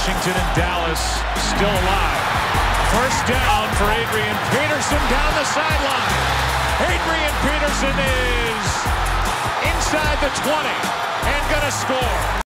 Washington and Dallas still alive. First down for Adrian Peterson down the sideline. Adrian Peterson is inside the 20 and going to score.